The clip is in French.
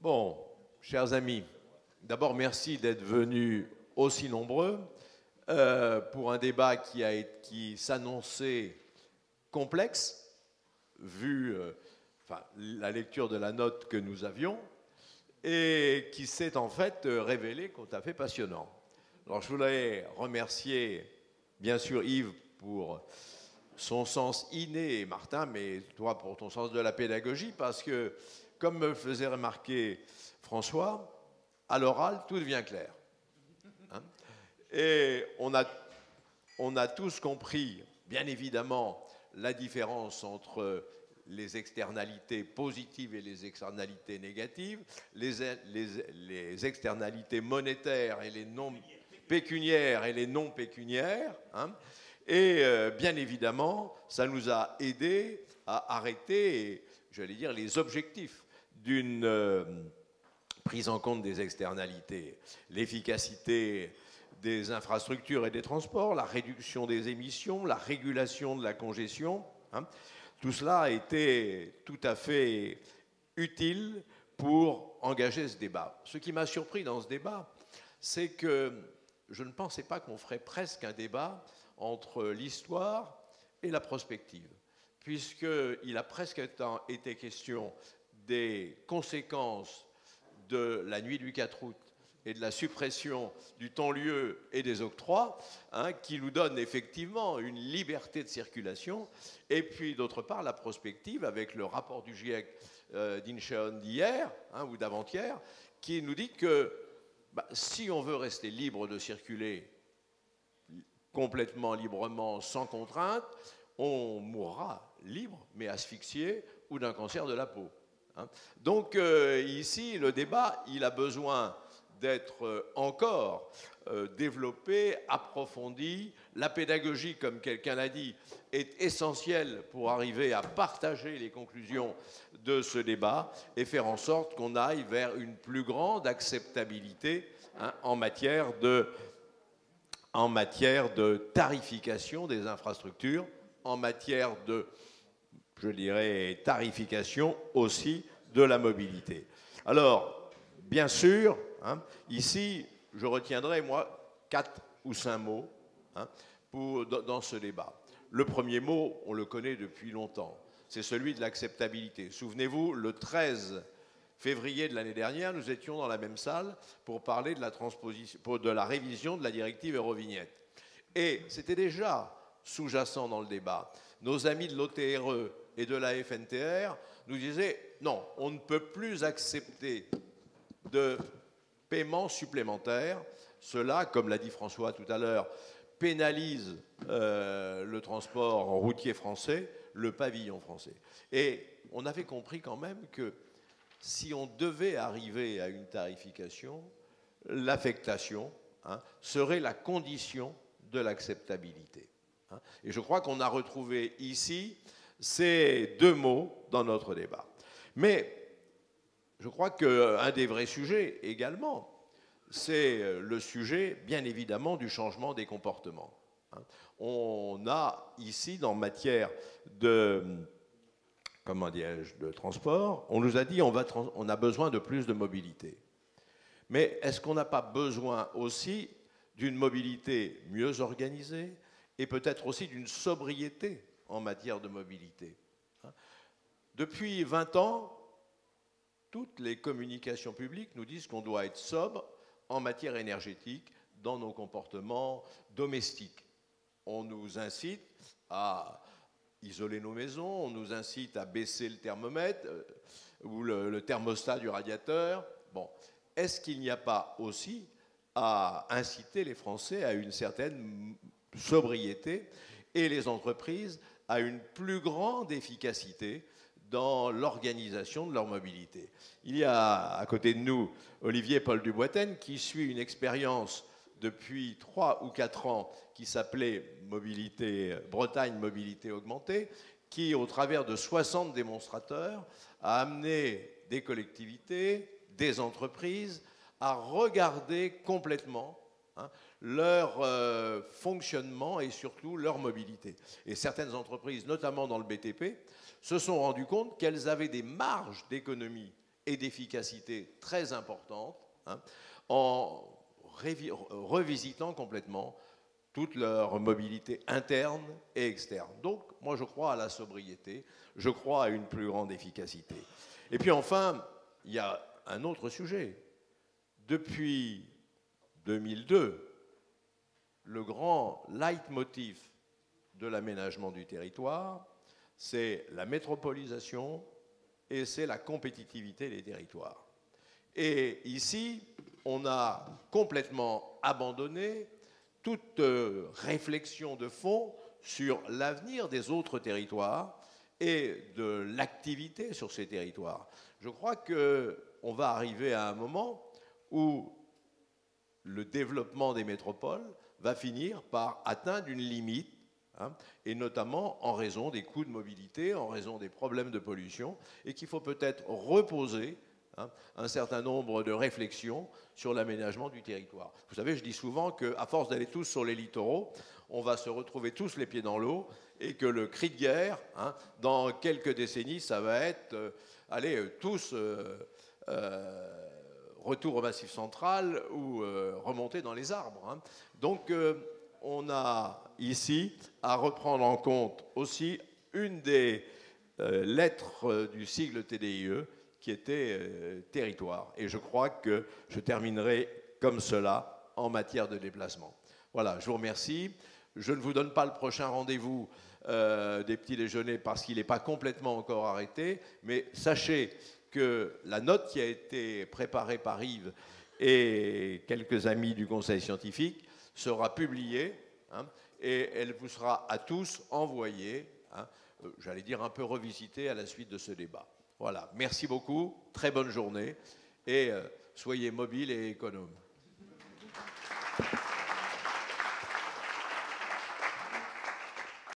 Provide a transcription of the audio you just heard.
Bon, chers amis, d'abord merci d'être venus aussi nombreux euh, pour un débat qui, s'annonçait complexe, vu euh, la lecture de la note que nous avions, et qui s'est en fait euh, révélé tout à fait passionnant. Alors je voulais remercier bien sûr Yves pour son sens inné, Martin, mais toi pour ton sens de la pédagogie, parce que, comme me faisait remarquer François, à l'oral, tout devient clair. Hein. et on a, on a tous compris, bien évidemment, la différence entre les externalités positives et les externalités négatives, les, les, externalités monétaires et les non pécuniaires et les non pécuniaires. Hein. Et euh, bien évidemment, ça nous a aidé à arrêter, j'allais dire, les objectifs d'une euh, prise en compte des externalités, l'efficacité des infrastructures et des transports, la réduction des émissions, la régulation de la congestion. Hein. Tout cela a été tout à fait utile pour engager ce débat. Ce qui m'a surpris dans ce débat, c'est que je ne pensais pas qu'on ferait presque un débat entre l'histoire et la prospective, puisqu'il a presque été question des conséquences de la nuit du 4 août et de la suppression du temps-lieu et des octrois, hein, qui nous donne effectivement une liberté de circulation, et puis d'autre part la prospective avec le rapport du GIEC euh, d'Incheon d'hier hein, ou d'avant-hier, qui nous dit que bah, si on veut rester libre de circuler complètement librement, sans contrainte, on mourra libre, mais asphyxié ou d'un cancer de la peau. Hein. Donc euh, ici, le débat, il a besoin d'être euh, encore euh, développé, approfondi. La pédagogie, comme quelqu'un l'a dit, est essentielle pour arriver à partager les conclusions de ce débat et faire en sorte qu'on aille vers une plus grande acceptabilité hein, en matière de en matière de tarification des infrastructures, en matière de, je dirais, tarification aussi de la mobilité. Alors, bien sûr, hein, ici, je retiendrai, moi, quatre ou cinq mots hein, dans ce débat. Le premier mot, on le connaît depuis longtemps, c'est celui de l'acceptabilité. Souvenez-vous, le 13 février de l'année dernière, nous étions dans la même salle pour parler de la, transposition, de la révision de la directive Eurovignette. Et c'était déjà sous-jacent dans le débat. Nos amis de l'OTRE et de la FNTR nous disaient non, on ne peut plus accepter de paiements supplémentaires. Cela, comme l'a dit François tout à l'heure, pénalise euh, le transport routier français, le pavillon français. Et on avait compris quand même que si on devait arriver à une tarification, l'affectation hein, serait la condition de l'acceptabilité. Hein. Et je crois qu'on a retrouvé ici ces deux mots dans notre débat. Mais je crois qu'un des vrais sujets également, c'est le sujet, bien évidemment, du changement des comportements. Hein. On a ici, dans matière de comment de transport, on nous a dit on, va on a besoin de plus de mobilité. Mais est-ce qu'on n'a pas besoin aussi d'une mobilité mieux organisée et peut-être aussi d'une sobriété en matière de mobilité hein Depuis 20 ans, toutes les communications publiques nous disent qu'on doit être sobre en matière énergétique dans nos comportements domestiques. On nous incite à isoler nos maisons, on nous incite à baisser le thermomètre euh, ou le, thermostat du radiateur. Bon, est-ce qu'il n'y a pas aussi à inciter les Français à une certaine sobriété et les entreprises à une plus grande efficacité dans l'organisation de leur mobilité. Il y a à côté de nous Olivier Paul Duboitaine qui suit une expérience depuis trois ou quatre ans qui s'appelait Mobilité, Bretagne Mobilité Augmentée, qui, au travers de 60 démonstrateurs, a amené des collectivités, des entreprises à regarder complètement hein, leur euh, fonctionnement et surtout leur mobilité. Et certaines entreprises, notamment dans le BTP, se sont rendues compte qu'elles avaient des marges d'économie et d'efficacité très importante hein, en revisitant complètement toute leur mobilité interne et externe. Donc, moi, je crois à la sobriété, je crois à une plus grande efficacité. Et puis enfin, il y a un autre sujet. Depuis 2002, le grand leitmotiv de l'aménagement du territoire, c'est la métropolisation et c'est la compétitivité des territoires. Et ici, on a complètement abandonné toute euh, réflexion de fond sur l'avenir des autres territoires et de l'activité sur ces territoires. Je crois qu'on va arriver à un moment où le développement des métropoles va finir par atteindre une limite, hein, et notamment en raison des coûts de mobilité, en raison des problèmes de pollution, et qu'il faut peut-être reposer hein, un certain nombre de réflexions sur l'aménagement du territoire. Vous savez, je dis souvent qu'à force d'aller tous sur les littoraux, on va se retrouver tous les pieds dans l'eau, et que le cri de guerre, hein, dans quelques décennies, ça va être, euh, allez, euh, tous... Euh, retour au massif central ou euh, remonter dans les arbres. Hein. Donc euh, on a ici à reprendre en compte aussi une des euh, lettres du sigle TDIE qui était territoire. Et je crois que je terminerai comme cela en matière de déplacement. Voilà, je vous remercie. Je ne vous donne pas le prochain rendez-vous des petits déjeuners parce qu'il n'est pas complètement encore arrêté, mais sachez que la note qui a été préparée par Yves et quelques amis du Conseil scientifique sera publiée hein, et elle vous sera à tous envoyée, hein, euh, j'allais dire un peu revisitée à la suite de ce débat. Voilà, merci beaucoup, très bonne journée et euh, soyez mobiles et économes.